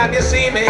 time you see me.